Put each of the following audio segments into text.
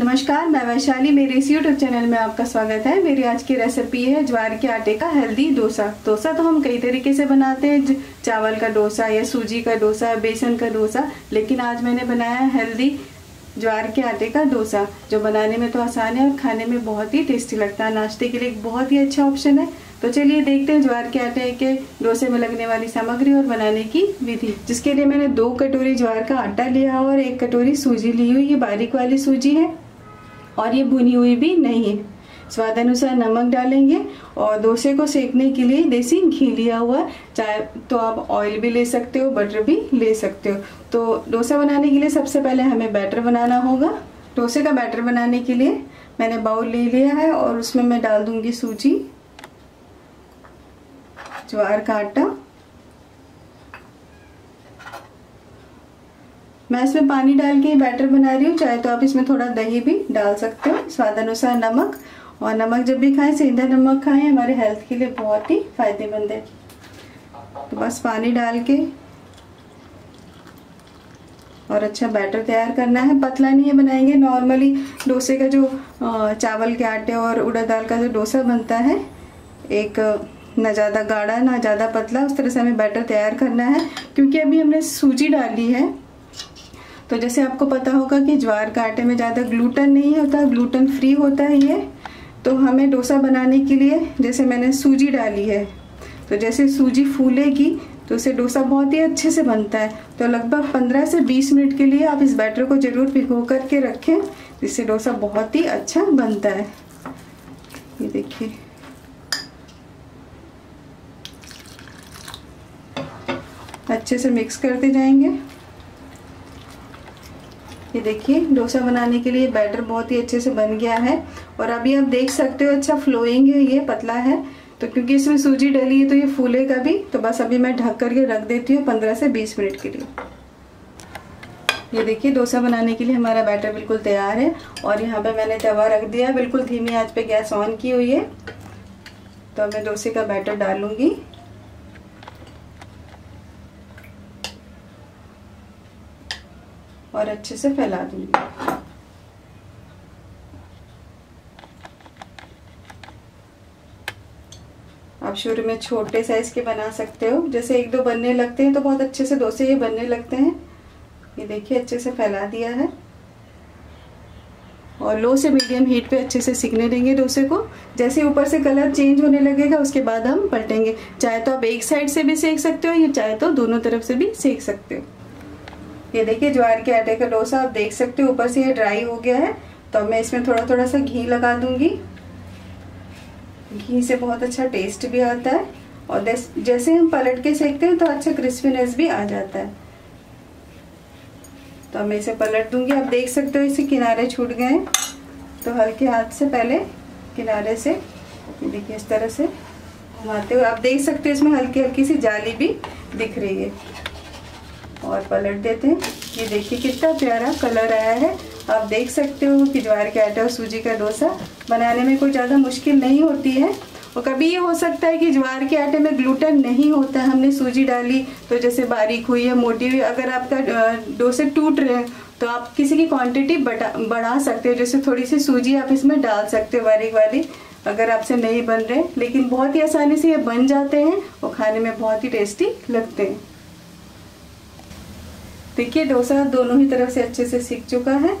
नमस्कार, मैं वैशाली, मेरे इस यूट्यूब चैनल में आपका स्वागत है। मेरी आज की रेसिपी है ज्वार के आटे का हेल्दी डोसा। डोसा तो हम कई तरीके से बनाते हैं चावल का डोसा या सूजी का डोसा, बेसन का डोसा, लेकिन आज मैंने बनाया है हेल्दी ज्वार के आटे का डोसा, जो बनाने में तो आसान है और खाने में बहुत ही टेस्टी लगता है। नाश्ते के लिए एक बहुत ही अच्छा ऑप्शन है। तो चलिए देखते हैं ज्वार के आटे के डोसे में लगने वाली सामग्री और बनाने की विधि। जिसके लिए मैंने दो कटोरी ज्वार का आटा लिया और एक कटोरी सूजी ली हुई। ये बारीक वाली सूजी है। और ये भुनी हुई भी नहीं है। स्वाद अनुसार नमक डालेंगे और डोसे को सेकने के लिए देसी घी लिया हुआ चाहे तो आप ऑयल भी ले सकते हो बटर भी ले सकते हो। तो डोसा बनाने के लिए सबसे पहले हमें बैटर बनाना होगा। डोसे का बैटर बनाने के लिए मैंने बाउल ले लिया है और उसमें मैं डाल दूँगी सूजी, ज्वार का आटा। मैं इसमें पानी डाल के बैटर बना रही हूँ। चाहे तो आप इसमें थोड़ा दही भी डाल सकते हो। स्वाद अनुसार नमक। और नमक जब भी खाएँ, सीधा नमक खाएँ, हमारे हेल्थ के लिए बहुत ही फ़ायदेमंद है। तो बस पानी डाल के और अच्छा बैटर तैयार करना है। पतला नहीं है, बनाएँगे। नॉर्मली डोसे का जो चावल के आटे और उड़द दाल का जो डोसा बनता है, एक, ना ज़्यादा गाढ़ा, ना ज़्यादा पतला, उस तरह से हमें बैटर तैयार करना है। क्योंकि अभी हमने सूजी डाली है। तो जैसे आपको पता होगा कि ज्वार का आटे में ज़्यादा ग्लूटन नहीं होता ग्लूटन फ्री होता है ये। तो हमें डोसा बनाने के लिए जैसे मैंने सूजी डाली है तो जैसे सूजी फूलेगी तो उसे डोसा बहुत ही अच्छे से बनता है। तो लगभग 15 से 20 मिनट के लिए आप इस बैटर को ज़रूर भिगो करके रखें, जिससे डोसा बहुत ही अच्छा बनता है। ये देखिए। अच्छे से मिक्स करते जाएँगे। ये देखिए, डोसा बनाने के लिए बैटर बहुत ही अच्छे से बन गया है और अभी आप देख सकते हो अच्छा फ्लोइंग है, ये पतला है। तो क्योंकि इसमें सूजी डली है तो ये फूलेगा भी। तो बस अभी मैं ढक करके रख देती हूँ पंद्रह से बीस मिनट के लिए। ये देखिए, डोसा बनाने के लिए हमारा बैटर बिल्कुल तैयार है और यहाँ पे मैंने तवा रख दिया बिल्कुल धीमी आँच पे गैस ऑन की हुई है। तो मैं डोसे का बैटर डालूँगी। और अच्छे से फैला दूँगी। आप शुरू में छोटे साइज़ के बना सकते हो। जैसे एक दो बनने लगते हैं तो बहुत अच्छे से डोसे ये बनने लगते हैं। ये देखिए, अच्छे से फैला दिया है। और लो से मीडियम हीट पे अच्छे से सिकने देंगे डोसे को। जैसे ऊपर से कलर चेंज होने लगेगा, उसके बाद हम पलटेंगे। चाहे तो आप एक साइड से भी सेक सकते हो या चाहे तो दोनों तरफ़ से भी सेक सकते हो। ये देखिए, ज्वार के आटे का डोसा, आप देख सकते हो, ऊपर से ये ड्राई हो गया है। तो मैं इसमें थोड़ा थोड़ा सा घी लगा दूँगी। घी से बहुत अच्छा टेस्ट भी आता है। और जैसे हम पलट के सेकते हैं तो अच्छा क्रिस्पीनेस भी आ जाता है। तो मैं इसे पलट दूँगी। आप देख सकते हो, इसे किनारे छूट गए तो हल्के हाथ से पहले किनारे से देखिए, इस तरह से घुमाते हुए आप देख सकते हो, इसमें हल्की हल्की सी जाली भी दिख रही है। और पलट देते हैं। ये देखिए कितना प्यारा कलर आया है। आप देख सकते हो कि ज्वार के आटा और सूजी का डोसा बनाने में कोई ज़्यादा मुश्किल नहीं होती है। और कभी ये हो सकता है कि ज्वार के आटे में ग्लूटन नहीं होता है हमने सूजी डाली तो जैसे बारीक हुई है मोटी हुई, अगर आपका डोसे टूट रहे हैं तो आप किसी की क्वांटिटी बढ़ा सकते हो। जैसे थोड़ी सी सूजी आप इसमें डाल सकते हो बारीक वाली, अगर आपसे नहीं बन रहे। लेकिन बहुत ही आसानी से ये बन जाते हैं और खाने में बहुत ही टेस्टी लगते हैं। देखिए, डोसा दोनों ही तरफ़ से अच्छे से सीख चुका है।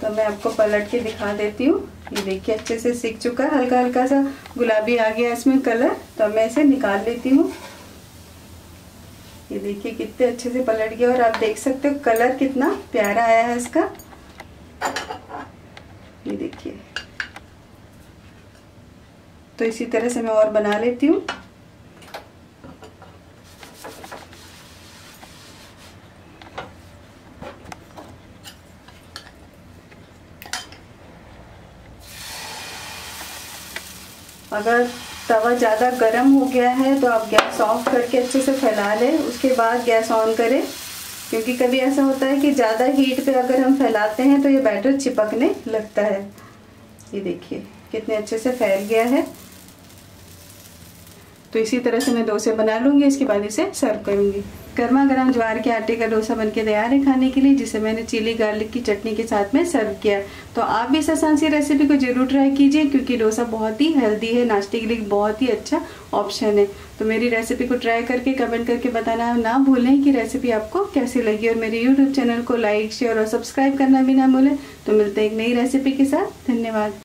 तो मैं आपको पलट के दिखा देती हूँ। ये देखिए, अच्छे से सीख चुका है। हल्का हल्का सा गुलाबी आ गया इसमें कलर। तो मैं इसे निकाल लेती हूँ। ये देखिए, कितने अच्छे से पलट गया। और आप देख सकते हो, कलर कितना प्यारा आया है इसका। ये देखिए। तो इसी तरह से मैं और बना लेती हूँ। अगर तवा ज़्यादा गर्म हो गया है तो आप गैस ऑफ़ करके अच्छे से फैला लें। उसके बाद गैस ऑन करें, क्योंकि कभी ऐसा होता है कि ज़्यादा हीट पे अगर हम फैलाते हैं तो ये बैटर चिपकने लगता है। ये देखिए, कितने अच्छे से फैल गया है। तो इसी तरह से मैं डोसे बना लूँगी, इसके बाद इसे सर्व करूँगी। गर्मा गर्म ज्वार के आटे का डोसा बनके तैयार है खाने के लिए, जिसे मैंने चिली गार्लिक की चटनी के साथ में सर्व किया तो आप भी इस आसान सी रेसिपी को ज़रूर ट्राई कीजिए, क्योंकि डोसा बहुत ही हेल्दी है, नाश्ते के लिए बहुत ही अच्छा ऑप्शन है। तो मेरी रेसिपी को ट्राई करके कमेंट करके बताना ना भूलें कि रेसिपी आपको कैसी लगी, और मेरे यूट्यूब चैनल को लाइक शेयर और सब्सक्राइब करना भी ना भूलें। तो मिलते हैं एक नई रेसिपी के साथ। धन्यवाद।